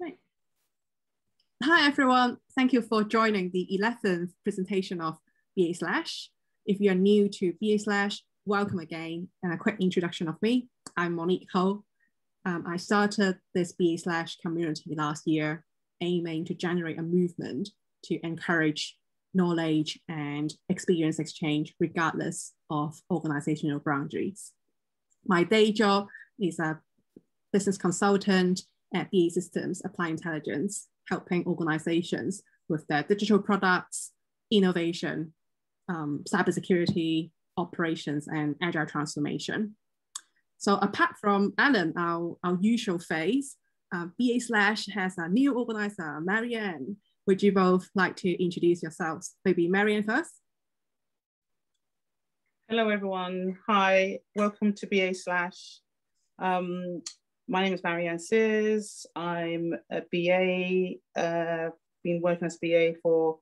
Hi, everyone. Thank you for joining the 11th presentation of BA Slash. If you're new to BA Slash, welcome again. And a quick introduction of me. I'm Monique Ho. Um, I started this BA Slash community last year, aiming to generate a movement to encourage knowledge and experience exchange regardless of organizational boundaries. My day job is a business consultant at BAE Systems Applied Intelligence, helping organizations with their digital products, innovation, um, cybersecurity, operations, and agile transformation. So apart from Alan, our, our usual face, uh, BA Slash has a new organizer, Marianne. Would you both like to introduce yourselves? Maybe Marianne first. Hello, everyone. Hi, welcome to BA Slash. Um, my name is Marianne Sears. I'm a BA, uh, been working as BA for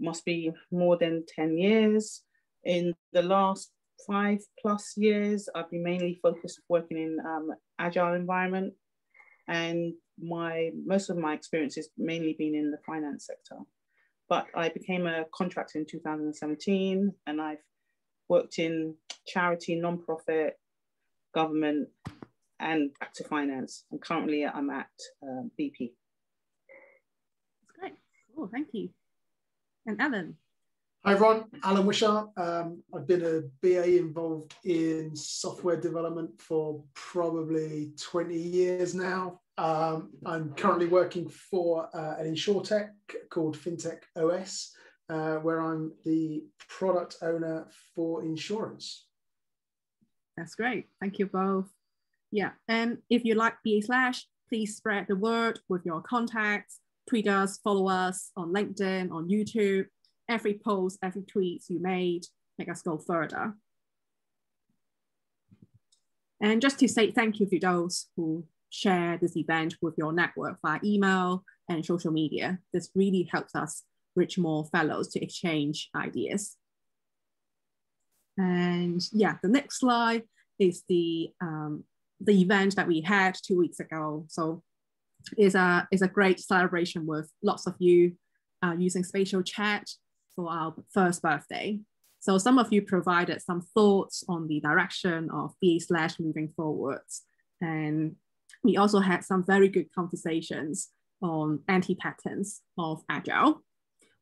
must be more than 10 years. In the last five plus years, I've been mainly focused working in um, agile environment and my most of my experience has mainly been in the finance sector. But I became a contractor in 2017 and I've worked in charity, non-profit, government, and back to finance. And currently I'm at uh, BP. That's great. Cool, thank you. And Alan. Hi everyone, Alan Wishart. Um, I've been a BA involved in software development for probably 20 years now. Um, I'm currently working for uh, an insurtech called FinTech OS, uh, where I'm the product owner for insurance. That's great. Thank you both. Yeah, and if you like BA Slash, please spread the word with your contacts, tweet us, follow us on LinkedIn, on YouTube. Every post, every tweet you made, make us go further. And just to say thank you to those who share this event with your network via email and social media. This really helps us reach more fellows to exchange ideas. And yeah, the next slide is the um, the event that we had two weeks ago. So it's a, it's a great celebration with lots of you uh, using SpatialChat for our first birthday. So some of you provided some thoughts on the direction of BA slash moving forwards. And we also had some very good conversations on anti-patterns of Agile.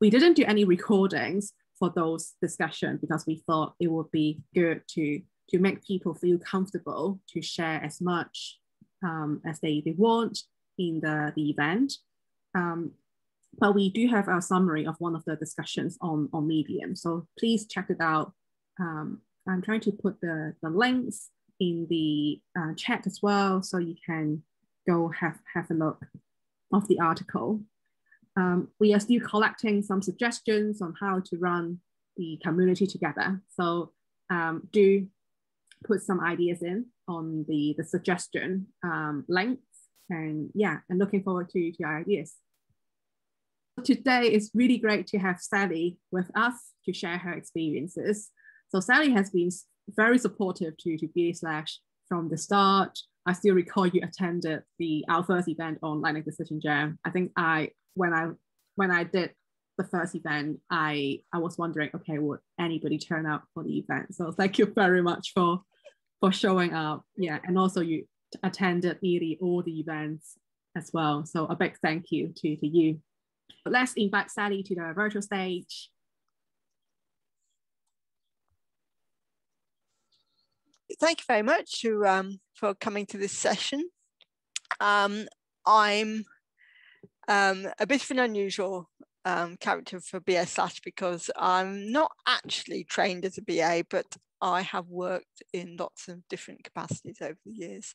We didn't do any recordings for those discussions because we thought it would be good to to make people feel comfortable to share as much um, as they, they want in the, the event. Um, but we do have a summary of one of the discussions on, on Medium. So please check it out. Um, I'm trying to put the, the links in the uh, chat as well, so you can go have, have a look of the article. Um, we are still collecting some suggestions on how to run the community together. So um, do put some ideas in on the, the suggestion um, links. And yeah, and looking forward to, to your ideas. Today is really great to have Sally with us to share her experiences. So Sally has been very supportive to, to BA Slash from the start. I still recall you attended the our first event on Lightning Decision Jam. I think I when I when I did the first event, I I was wondering, okay, would anybody turn up for the event? So thank you very much for for showing up. Yeah, and also you attended nearly all the events as well. So a big thank you to, to you. But let's invite Sally to the virtual stage. Thank you very much to, um, for coming to this session. Um, I'm um, a bit of an unusual um, character for BA slash because I'm not actually trained as a BA, but I have worked in lots of different capacities over the years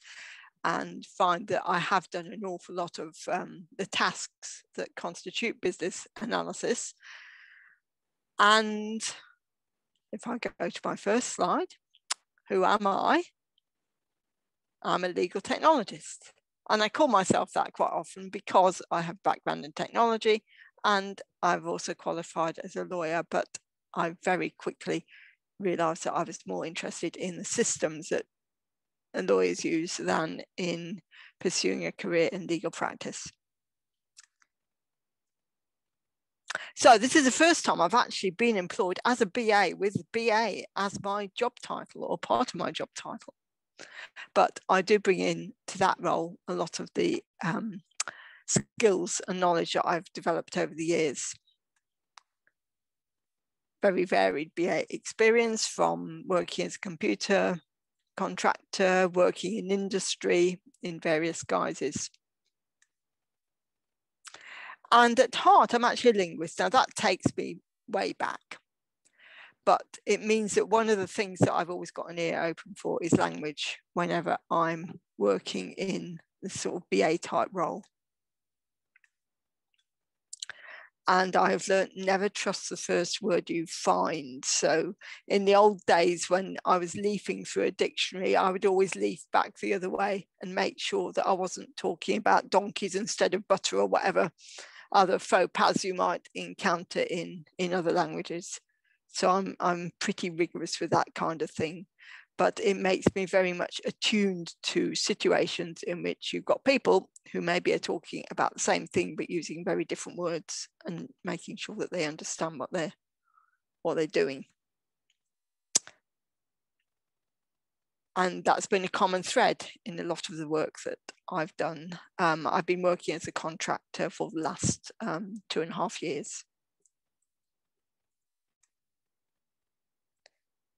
and find that I have done an awful lot of um, the tasks that constitute business analysis. And if I go to my first slide, who am I? I'm a legal technologist. And I call myself that quite often because I have background in technology and I've also qualified as a lawyer, but I very quickly realized that I was more interested in the systems that lawyers use than in pursuing a career in legal practice. So this is the first time I've actually been employed as a BA with BA as my job title or part of my job title. But I do bring in to that role a lot of the um, skills and knowledge that I've developed over the years. Very varied BA experience from working as a computer contractor, working in industry in various guises. And at heart, I'm actually a linguist. Now that takes me way back. But it means that one of the things that I've always got an ear open for is language whenever I'm working in the sort of BA type role. And I have learned never trust the first word you find. So in the old days when I was leafing through a dictionary, I would always leaf back the other way and make sure that I wasn't talking about donkeys instead of butter or whatever other faux pas you might encounter in, in other languages. So I'm, I'm pretty rigorous with that kind of thing but it makes me very much attuned to situations in which you've got people who maybe are talking about the same thing but using very different words and making sure that they understand what they're what they're doing. And that's been a common thread in a lot of the work that I've done. Um, I've been working as a contractor for the last um, two and a half years.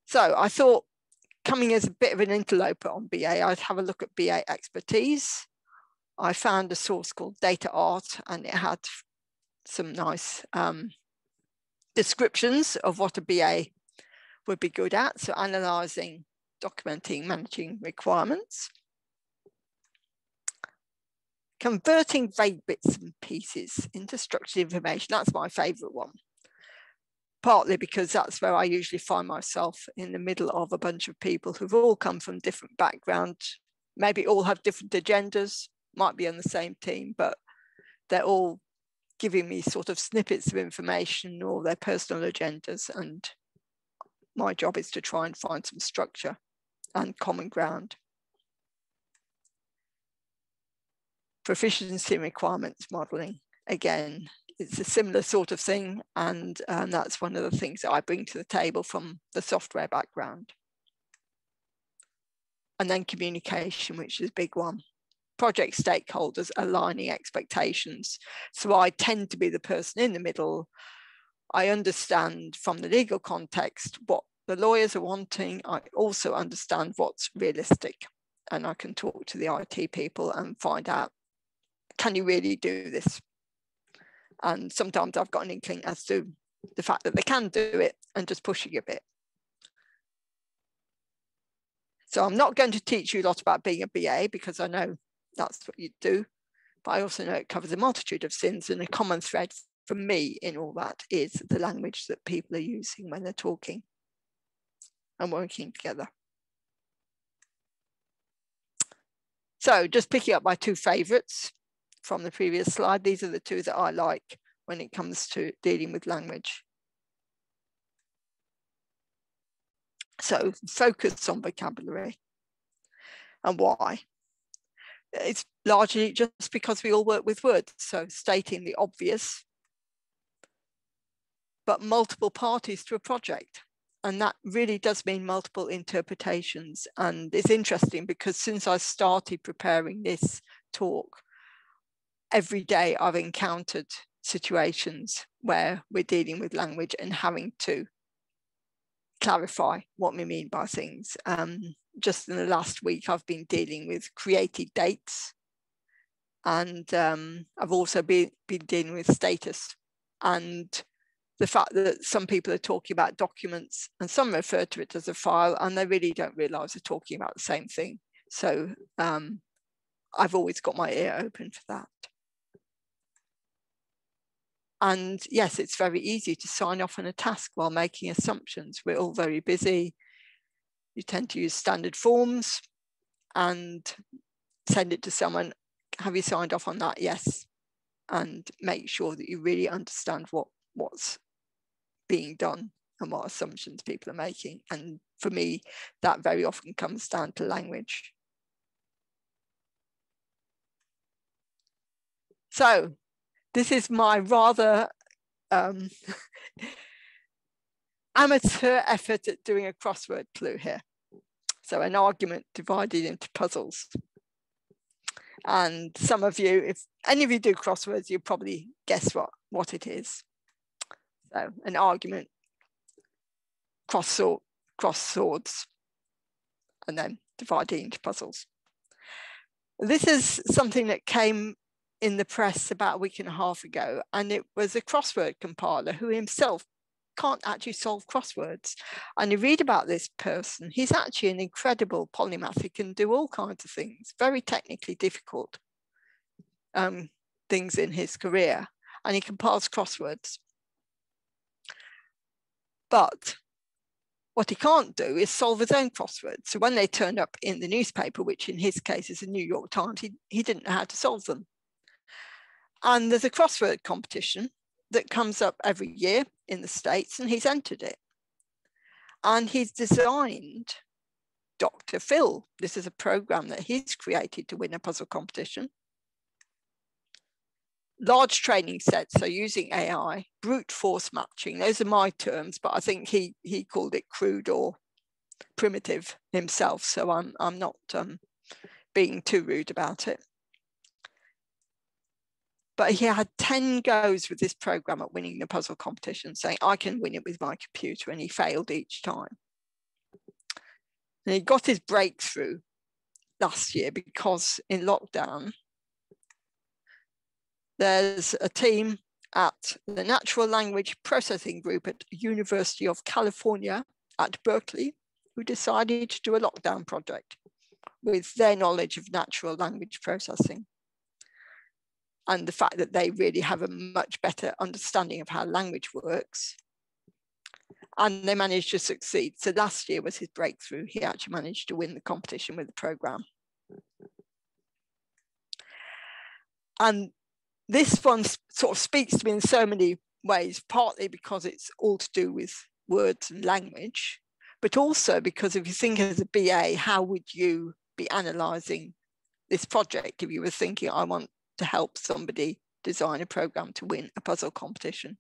So I thought coming as a bit of an interloper on BA, I'd have a look at BA expertise. I found a source called DataArt and it had some nice um, descriptions of what a BA would be good at. So analysing, documenting, managing requirements. Converting vague bits and pieces into structured information, that's my favourite one partly because that's where I usually find myself in the middle of a bunch of people who've all come from different backgrounds, maybe all have different agendas, might be on the same team, but they're all giving me sort of snippets of information or their personal agendas. And my job is to try and find some structure and common ground. Proficiency requirements modeling, again, it's a similar sort of thing. And um, that's one of the things that I bring to the table from the software background. And then communication, which is a big one. Project stakeholders aligning expectations. So I tend to be the person in the middle. I understand from the legal context what the lawyers are wanting. I also understand what's realistic. And I can talk to the IT people and find out can you really do this and sometimes I've got an inkling as to the fact that they can do it and just pushing a bit. So I'm not going to teach you a lot about being a BA because I know that's what you do, but I also know it covers a multitude of sins and a common thread for me in all that is the language that people are using when they're talking and working together. So just picking up my two favorites, from the previous slide. These are the two that I like when it comes to dealing with language. So focus on vocabulary and why. It's largely just because we all work with words. So stating the obvious, but multiple parties to a project. And that really does mean multiple interpretations. And it's interesting because since I started preparing this talk, every day I've encountered situations where we're dealing with language and having to clarify what we mean by things. Um, just in the last week, I've been dealing with created dates, and um, I've also been, been dealing with status and the fact that some people are talking about documents and some refer to it as a file and they really don't realize they're talking about the same thing. So um, I've always got my ear open for that. And yes, it's very easy to sign off on a task while making assumptions. We're all very busy. You tend to use standard forms and send it to someone. Have you signed off on that? Yes. And make sure that you really understand what, what's being done and what assumptions people are making. And for me, that very often comes down to language. So this is my rather um, amateur effort at doing a crossword clue here. So an argument divided into puzzles. And some of you, if any of you do crosswords, you probably guess what, what it is. So an argument, cross, sword, cross swords, and then divided into puzzles. This is something that came in the press about a week and a half ago, and it was a crossword compiler who himself can't actually solve crosswords. And you read about this person, he's actually an incredible polymath. He can do all kinds of things, very technically difficult um, things in his career, and he compiles crosswords. But what he can't do is solve his own crosswords. So when they turned up in the newspaper, which in his case is the New York Times, he, he didn't know how to solve them. And there's a crossword competition that comes up every year in the States, and he's entered it. And he's designed Dr. Fill. This is a program that he's created to win a puzzle competition. Large training sets, so using AI, brute force matching. Those are my terms, but I think he he called it crude or primitive himself. So I'm I'm not um, being too rude about it. But he had 10 goes with this program at winning the puzzle competition, saying, I can win it with my computer. And he failed each time. And he got his breakthrough last year because in lockdown, there's a team at the Natural Language Processing Group at University of California at Berkeley who decided to do a lockdown project with their knowledge of natural language processing and the fact that they really have a much better understanding of how language works. And they managed to succeed. So last year was his breakthrough. He actually managed to win the competition with the program. And this one sort of speaks to me in so many ways, partly because it's all to do with words and language, but also because if you think as a BA, how would you be analysing this project if you were thinking, I want to help somebody design a program to win a puzzle competition.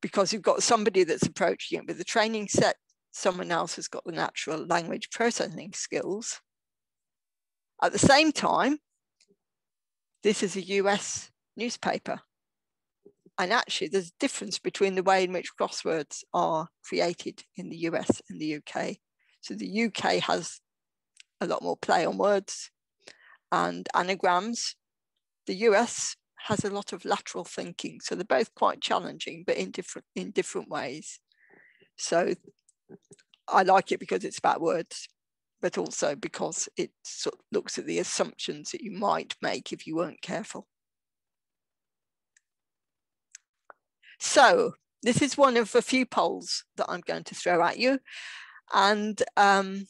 Because you've got somebody that's approaching it with a training set, someone else has got the natural language processing skills. At the same time, this is a US newspaper. And actually, there's a difference between the way in which crosswords are created in the US and the UK. So the UK has a lot more play on words and anagrams. The US has a lot of lateral thinking, so they're both quite challenging, but in different in different ways. So I like it because it's about words, but also because it sort of looks at the assumptions that you might make if you weren't careful. So this is one of a few polls that I'm going to throw at you. And um,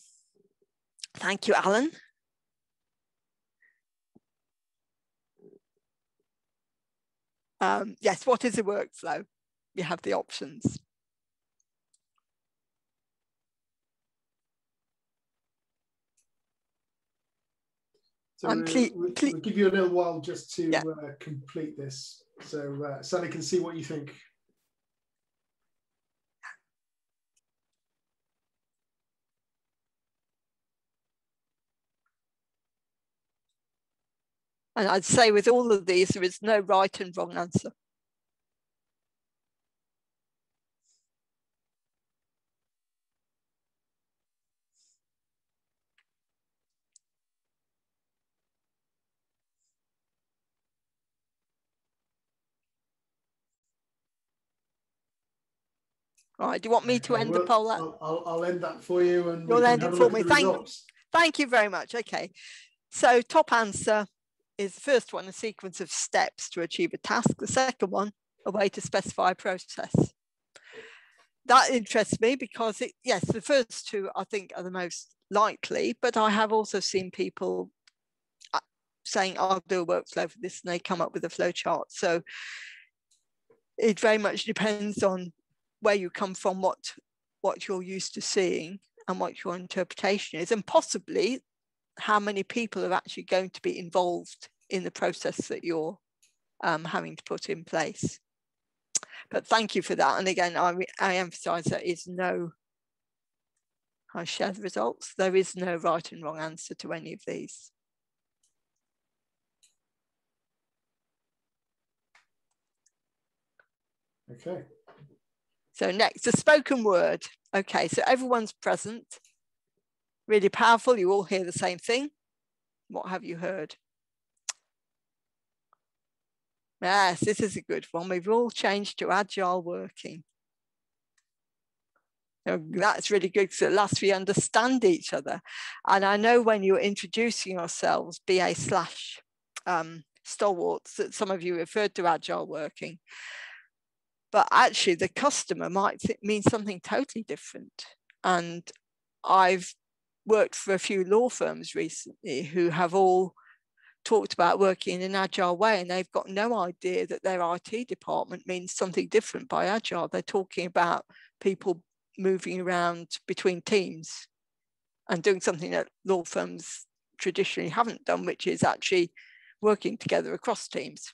thank you, Alan. Um, yes, what is a workflow? You have the options. So we'll, we'll, we'll, give you a little while just to yeah. uh, complete this, so uh, Sally can see what you think. And I'd say with all of these, there is no right and wrong answer. All right, do you want me to end the poll? I'll, I'll, I'll, end that for you and you'll end it for me. Thank, thank you very much. Okay, so top answer is the first one, a sequence of steps to achieve a task. The second one, a way to specify a process. That interests me because, it, yes, the first two I think are the most likely, but I have also seen people uh, saying, I'll do a workflow for this, and they come up with a flow chart. So it very much depends on where you come from, what, what you're used to seeing, and what your interpretation is, and possibly how many people are actually going to be involved in the process that you're um, having to put in place. But thank you for that. And again, I, I emphasize there is no, I share the results. There is no right and wrong answer to any of these. Okay. So next, the spoken word. Okay, so everyone's present. Really powerful. You all hear the same thing. What have you heard? Yes, this is a good one. We've all changed to agile working. that's really good because at last we understand each other. And I know when you're introducing yourselves, BA slash um, stalwarts, that some of you referred to agile working but actually the customer might mean something totally different. And I've worked for a few law firms recently who have all talked about working in an agile way and they've got no idea that their IT department means something different by agile. They're talking about people moving around between teams and doing something that law firms traditionally haven't done, which is actually working together across teams.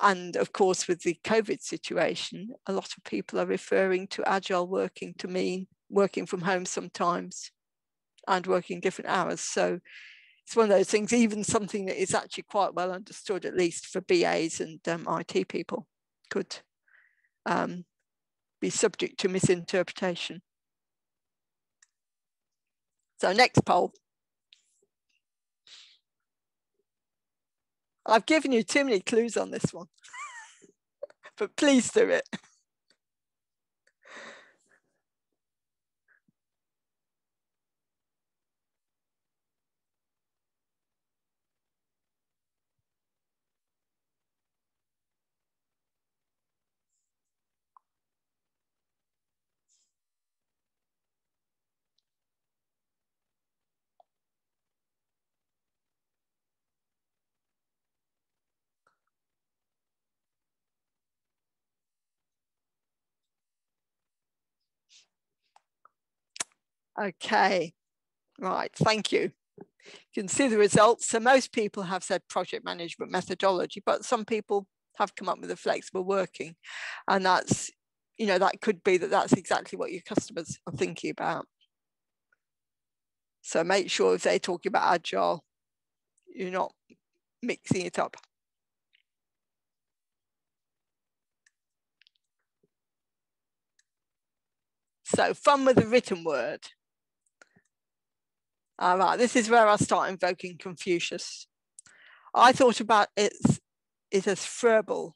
And of course, with the COVID situation, a lot of people are referring to agile working to mean working from home sometimes and working different hours. So it's one of those things, even something that is actually quite well understood, at least for BAs and um, IT people, could um, be subject to misinterpretation. So next poll. I've given you too many clues on this one, but please do it. Okay, right, thank you. You can see the results. So most people have said project management methodology, but some people have come up with a flexible working. And that's, you know, that could be that that's exactly what your customers are thinking about. So make sure if they're talking about agile, you're not mixing it up. So fun with the written word. All right, this is where I start invoking Confucius. I thought about it, it as Froebel,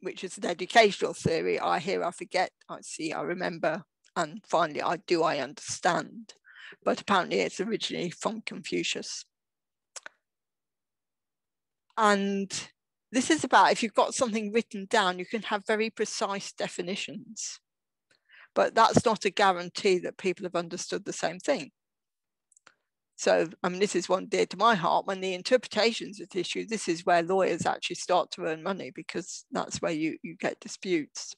which is an educational theory. I hear, I forget, I see, I remember, and finally, I do, I understand. But apparently, it's originally from Confucius. And this is about if you've got something written down, you can have very precise definitions. But that's not a guarantee that people have understood the same thing. So, I mean, this is one dear to my heart. When the interpretations are issue, this is where lawyers actually start to earn money because that's where you, you get disputes.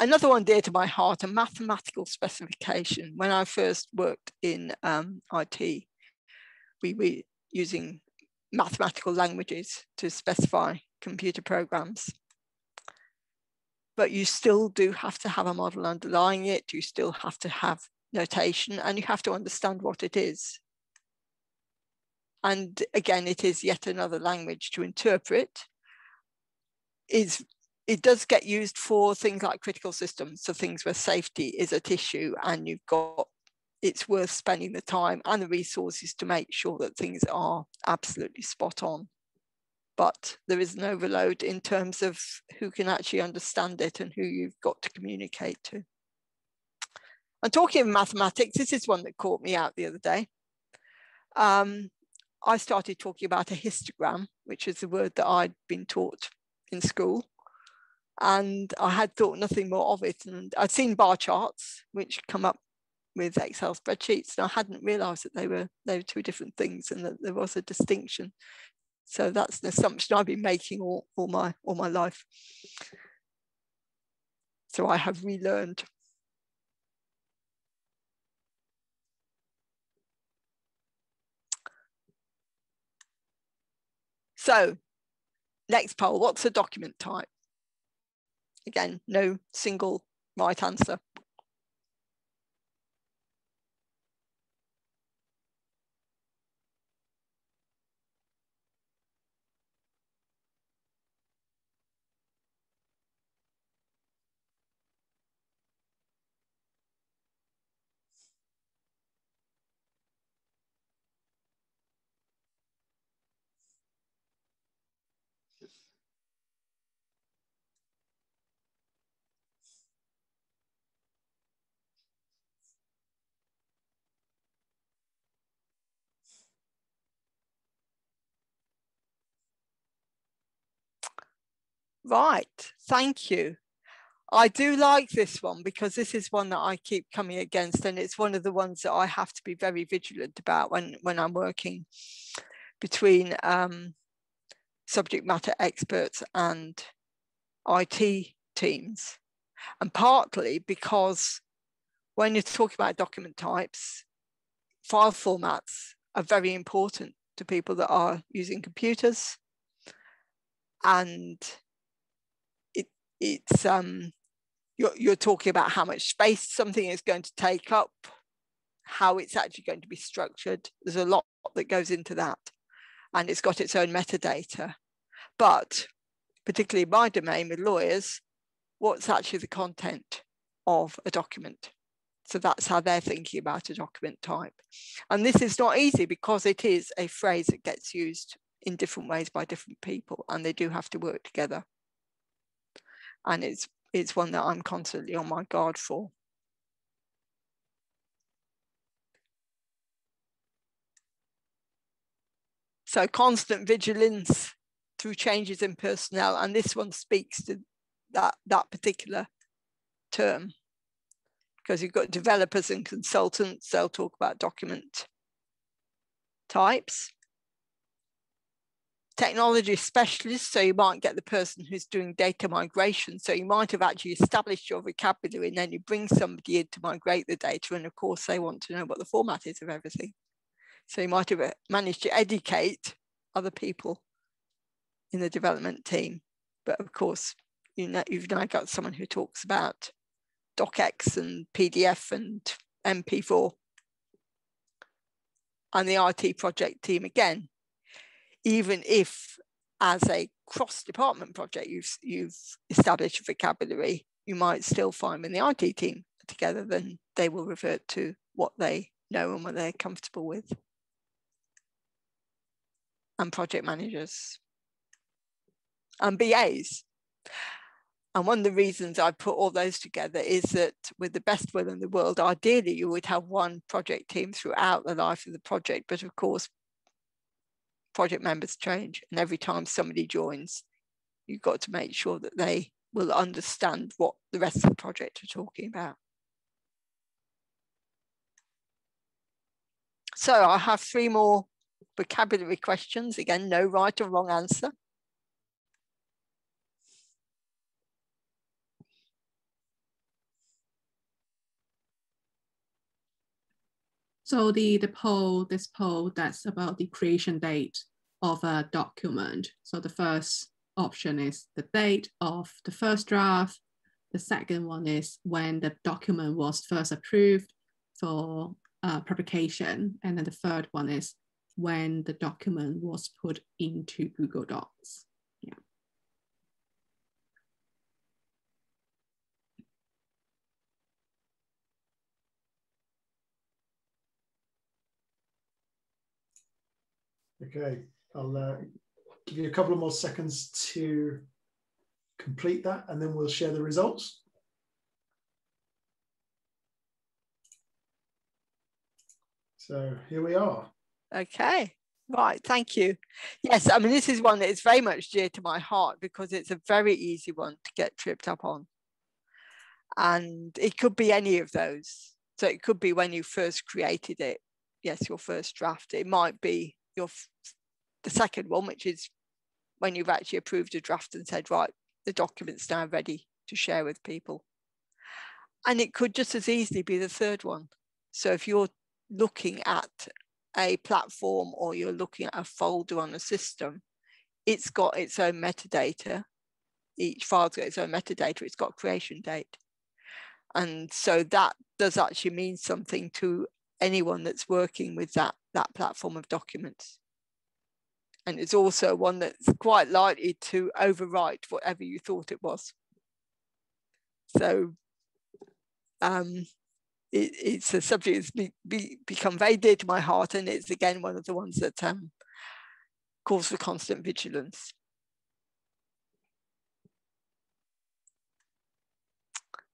Another one dear to my heart, a mathematical specification. When I first worked in um, IT, we were using mathematical languages to specify computer programs. But you still do have to have a model underlying it. You still have to have notation and you have to understand what it is. And again, it is yet another language to interpret. Is it does get used for things like critical systems, so things where safety is at issue and you've got it's worth spending the time and the resources to make sure that things are absolutely spot on. But there is an overload in terms of who can actually understand it and who you've got to communicate to. And talking of mathematics, this is one that caught me out the other day. Um, I started talking about a histogram, which is a word that I'd been taught in school. And I had thought nothing more of it. And I'd seen bar charts, which come up with Excel spreadsheets, and I hadn't realized that they were they were two different things and that there was a distinction. So that's an assumption I've been making all, all my all my life. So I have relearned So next poll, what's a document type? Again, no single right answer. Right, thank you. I do like this one because this is one that I keep coming against and it's one of the ones that I have to be very vigilant about when, when I'm working between um, subject matter experts and IT teams. And partly because when you're talking about document types, file formats are very important to people that are using computers and it's um, you're, you're talking about how much space something is going to take up, how it's actually going to be structured. There's a lot that goes into that, and it's got its own metadata. But particularly my domain with lawyers, what's actually the content of a document? So that's how they're thinking about a document type. And this is not easy because it is a phrase that gets used in different ways by different people, and they do have to work together and it's it's one that I'm constantly on my guard for. So constant vigilance through changes in personnel, and this one speaks to that that particular term because you've got developers and consultants. They'll talk about document types technology specialist, so you might get the person who's doing data migration. So you might have actually established your vocabulary and then you bring somebody in to migrate the data. And of course, they want to know what the format is of everything. So you might have uh, managed to educate other people in the development team. But of course, you know, you've now got someone who talks about docx and PDF and MP4. And the IT project team again even if as a cross-department project you've, you've established a vocabulary, you might still find when the IT team together, then they will revert to what they know and what they're comfortable with. And project managers and BAs. And one of the reasons I put all those together is that with the best will in the world, ideally you would have one project team throughout the life of the project. But of course, project members change. And every time somebody joins, you've got to make sure that they will understand what the rest of the project are talking about. So I have three more vocabulary questions. Again, no right or wrong answer. So the, the poll, this poll, that's about the creation date of a document. So the first option is the date of the first draft. The second one is when the document was first approved for uh, publication. And then the third one is when the document was put into Google Docs. Okay, I'll uh, give you a couple of more seconds to complete that and then we'll share the results. So here we are. Okay, right, thank you. Yes, I mean, this is one that is very much dear to my heart because it's a very easy one to get tripped up on. And it could be any of those. So it could be when you first created it. Yes, your first draft. It might be your the second one, which is when you've actually approved a draft and said, right, the document's now ready to share with people. And it could just as easily be the third one. So if you're looking at a platform or you're looking at a folder on a system, it's got its own metadata. Each file's got its own metadata. It's got creation date. And so that does actually mean something to anyone that's working with that, that platform of documents. And it's also one that's quite likely to overwrite whatever you thought it was. So um, it, it's a subject that's be, be, become very dear to my heart, and it's again one of the ones that um, calls for constant vigilance.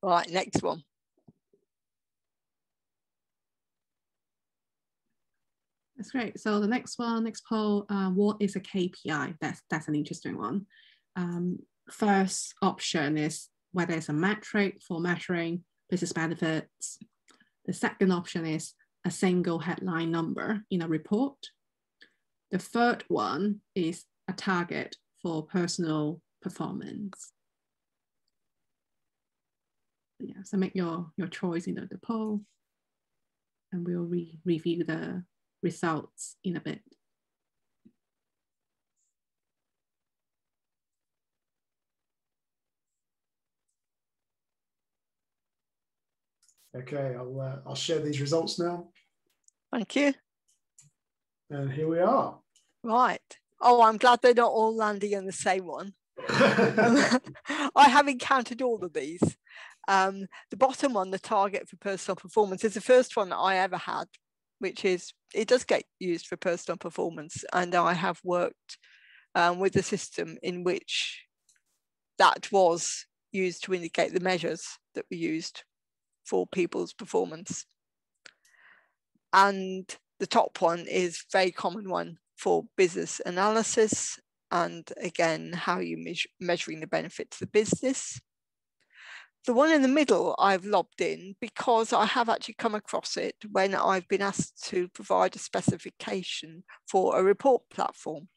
Right, next one. That's great. So the next one, next poll, uh, what is a KPI? That's that's an interesting one. Um, first option is whether it's a metric for measuring business benefits. The second option is a single headline number in a report. The third one is a target for personal performance. Yeah, so make your, your choice in the, the poll and we'll re review the results in a bit. Okay, I'll uh, I'll share these results now. Thank you. And here we are. Right. Oh, I'm glad they're not all landing on the same one. I have encountered all of these. Um, the bottom one, the target for personal performance, is the first one that I ever had which is it does get used for personal performance. And I have worked um, with a system in which that was used to indicate the measures that were used for people's performance. And the top one is very common one for business analysis and again how you measure measuring the benefit to the business the one in the middle I've lobbed in because I have actually come across it when I've been asked to provide a specification for a report platform.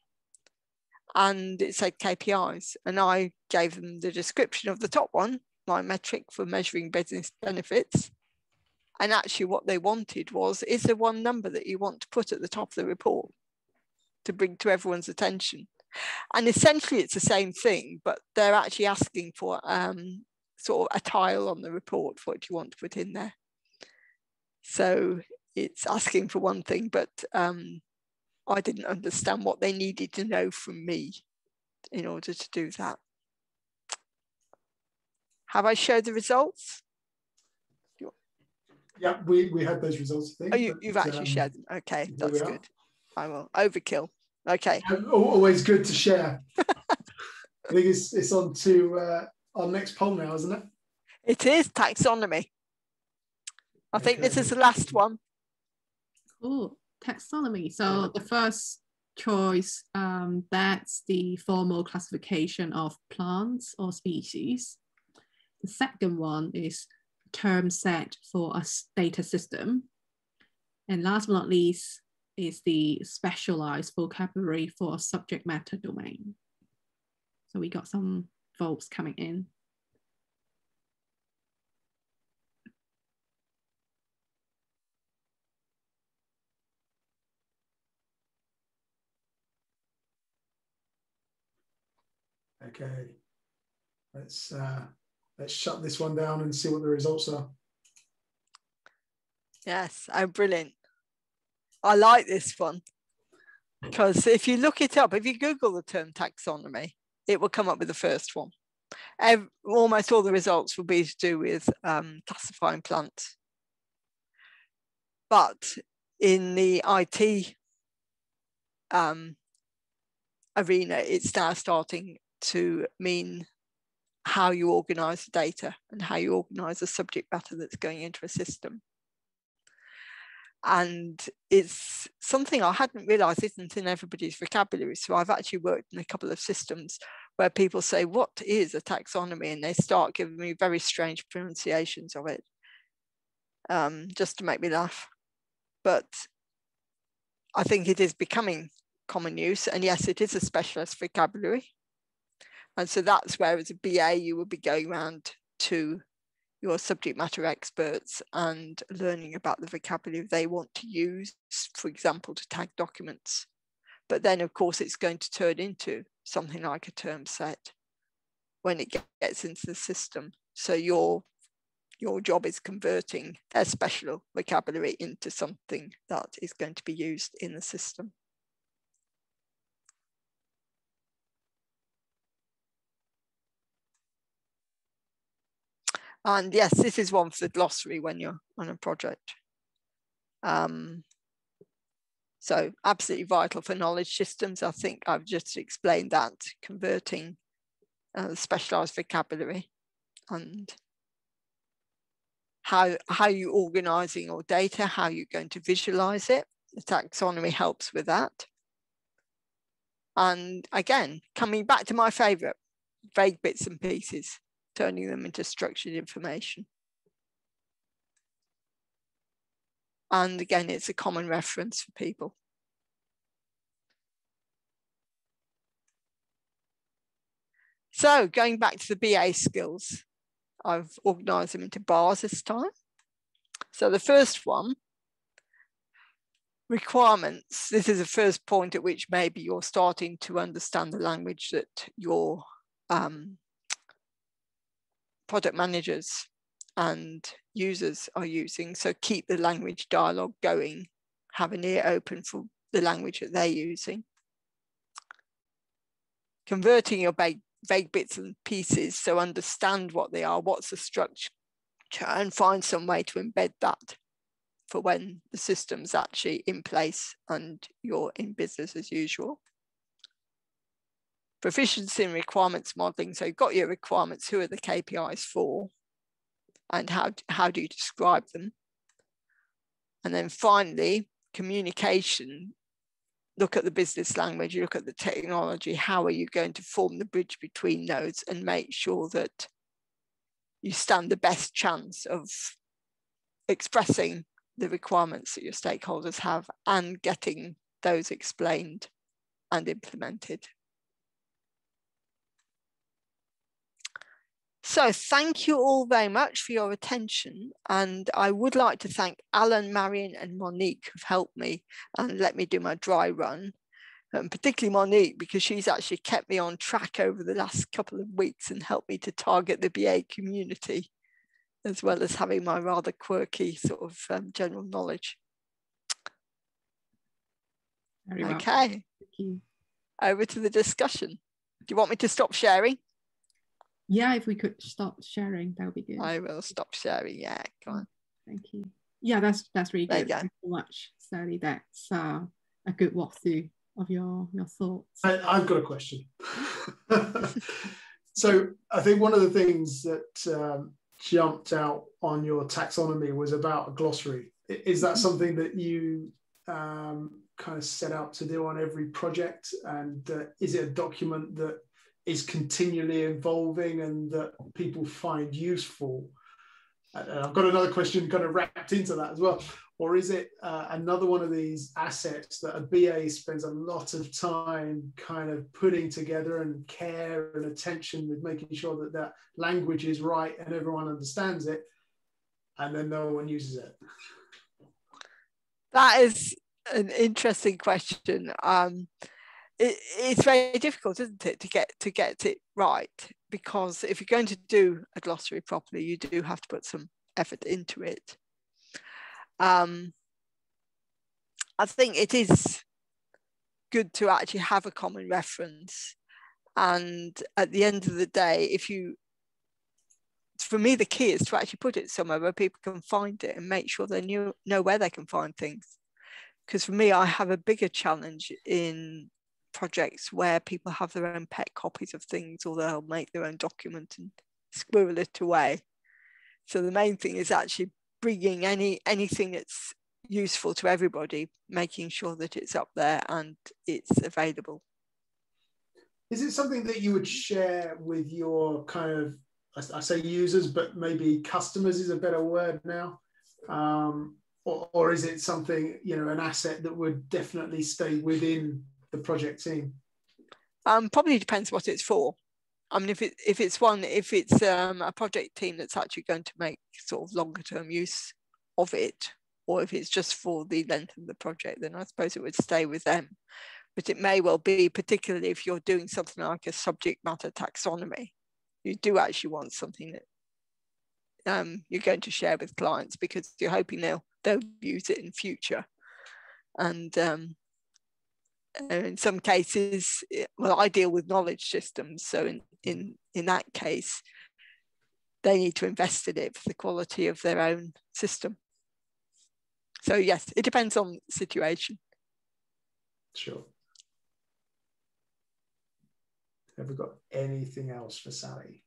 And it said KPIs. And I gave them the description of the top one, my metric for measuring business benefits. And actually, what they wanted was is there one number that you want to put at the top of the report to bring to everyone's attention? And essentially, it's the same thing, but they're actually asking for um, sort of a tile on the report for what you want to put in there. So it's asking for one thing, but um, I didn't understand what they needed to know from me in order to do that. Have I showed the results? Yeah, we, we had those results. I think, oh, you, have actually um, shared them. Okay, that's good. I will. Overkill. Okay. Always good to share. I think it's, it's on to uh, our next poll now, isn't it? It is taxonomy. I okay. think this is the last one. Cool. Taxonomy. So the first choice, um, that's the formal classification of plants or species. The second one is term set for a data system. And last but not least is the specialized vocabulary for a subject matter domain. So we got some votes coming in. Okay, let's uh, let's shut this one down and see what the results are. Yes, I'm brilliant. I like this one because if you look it up, if you Google the term taxonomy, it will come up with the first one. Every, almost all the results will be to do with um, classifying plants. But in the IT um, arena, it's now starting to mean how you organize the data and how you organize the subject matter that's going into a system. And it's something I hadn't realized isn't in everybody's vocabulary. So I've actually worked in a couple of systems where people say, What is a taxonomy? And they start giving me very strange pronunciations of it um, just to make me laugh. But I think it is becoming common use. And yes, it is a specialist vocabulary. And so that's where, as a BA, you would be going around to your subject matter experts and learning about the vocabulary they want to use, for example, to tag documents. But then, of course, it's going to turn into something like a term set when it gets into the system. So your your job is converting their special vocabulary into something that is going to be used in the system. And yes, this is one for the glossary when you're on a project. Um, so absolutely vital for knowledge systems. I think I've just explained that, converting uh, specialized vocabulary and how, how you organizing your data, how you're going to visualize it. The taxonomy helps with that. And again, coming back to my favorite, vague bits and pieces turning them into structured information. And again, it's a common reference for people. So going back to the BA skills, I've organized them into bars this time. So the first one, requirements. This is the first point at which maybe you're starting to understand the language that you're um, product managers and users are using. So keep the language dialogue going, have an ear open for the language that they're using. Converting your vague, vague bits and pieces, so understand what they are, what's the structure, and find some way to embed that for when the system's actually in place and you're in business as usual proficiency in requirements modeling. So you've got your requirements, who are the KPIs for, and how, how do you describe them? And then finally, communication. Look at the business language, you look at the technology, how are you going to form the bridge between those and make sure that you stand the best chance of expressing the requirements that your stakeholders have and getting those explained and implemented. So thank you all very much for your attention. And I would like to thank Alan, Marion and Monique who've helped me and let me do my dry run. And particularly Monique, because she's actually kept me on track over the last couple of weeks and helped me to target the BA community, as well as having my rather quirky sort of um, general knowledge. Very okay. Over to the discussion. Do you want me to stop sharing? Yeah, if we could stop sharing, that would be good. I will stop sharing. Yeah, go on. Thank you. Yeah, that's that's really good. Thank you so much, Sally. That's uh, a good walkthrough of your your thoughts. I, I've got a question. so I think one of the things that um, jumped out on your taxonomy was about a glossary. Is that something that you um, kind of set out to do on every project? And uh, is it a document that is continually evolving and that people find useful? And I've got another question kind of wrapped into that as well. Or is it uh, another one of these assets that a BA spends a lot of time kind of putting together and care and attention with making sure that that language is right and everyone understands it, and then no one uses it? That is an interesting question. Um, it, it's very difficult, isn't it, to get to get it right? Because if you're going to do a glossary properly, you do have to put some effort into it. Um, I think it is good to actually have a common reference. And at the end of the day, if you, for me, the key is to actually put it somewhere where people can find it and make sure they knew, know where they can find things. Because for me, I have a bigger challenge in projects where people have their own pet copies of things or they'll make their own document and squirrel it away. So the main thing is actually bringing any anything that's useful to everybody, making sure that it's up there and it's available. Is it something that you would share with your kind of, I say users, but maybe customers is a better word now? Um, or, or is it something, you know, an asset that would definitely stay within the project team? Um, probably depends what it's for. I mean, if it if it's one if it's um, a project team that's actually going to make sort of longer term use of it, or if it's just for the length of the project, then I suppose it would stay with them. but it may well be, particularly if you're doing something like a subject matter taxonomy, you do actually want something that um, you're going to share with clients because you're hoping they'll they'll use it in future. And um, Uh, in some cases, eh, well, I deal with knowledge systems, so in in in that case, they need to invest in it for the quality of their own system. So yes, it depends on the situation. Sure. Have we got anything else for Sally?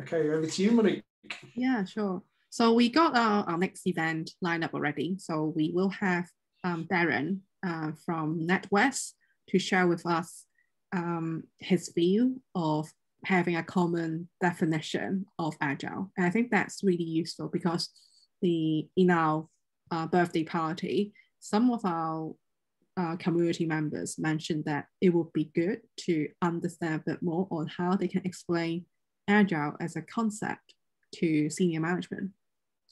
Okay, over to you, Monique. Yeah, sure. So we got our, our next event lined up already. So we will have um, Darren uh, from NatWest to share with us um, his view of having a common definition of agile. And I think that's really useful because the in our uh, birthday party, some of our uh, community members mentioned that it would be good to understand a bit more on how they can explain agile as a concept to senior management.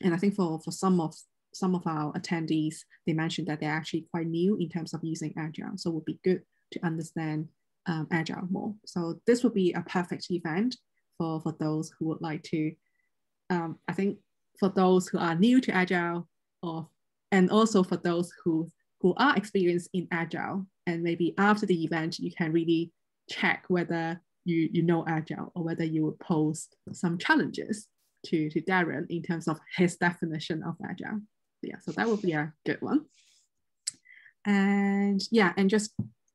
And I think for, for some of some of our attendees, they mentioned that they're actually quite new in terms of using agile. So it would be good to understand um, agile more. So this would be a perfect event for, for those who would like to, um, I think for those who are new to agile or and also for those who who are experienced in agile and maybe after the event you can really check whether you you know agile or whether you would pose some challenges to to Darren in terms of his definition of agile. Yeah, so that would be a good one. And yeah, and just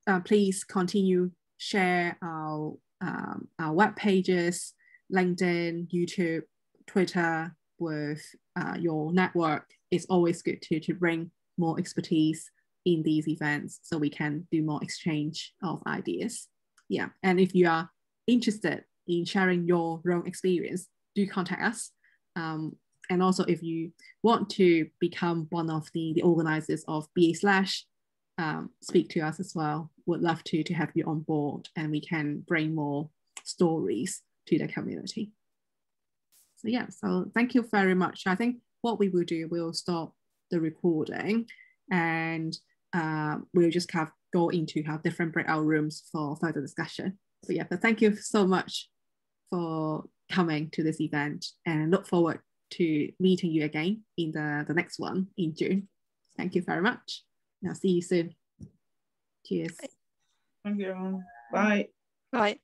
uh, please continue share our um, our web pages, LinkedIn, YouTube, Twitter with uh, your network. It's always good to to bring more expertise in these events so we can do more exchange of ideas. Yeah, and if you are interested in sharing your own experience, do contact us. Um, and also if you want to become one of the, the organizers of BA slash, um, speak to us as well. Would love to, to have you on board and we can bring more stories to the community. So yeah, so thank you very much. I think what we will do, we'll stop the recording and uh, we'll just have go into have different breakout rooms for further discussion. So yeah, but thank you so much for coming to this event and look forward to meeting you again in the, the next one in June. Thank you very much. I'll see you soon. Cheers. Thank you. Bye. Bye.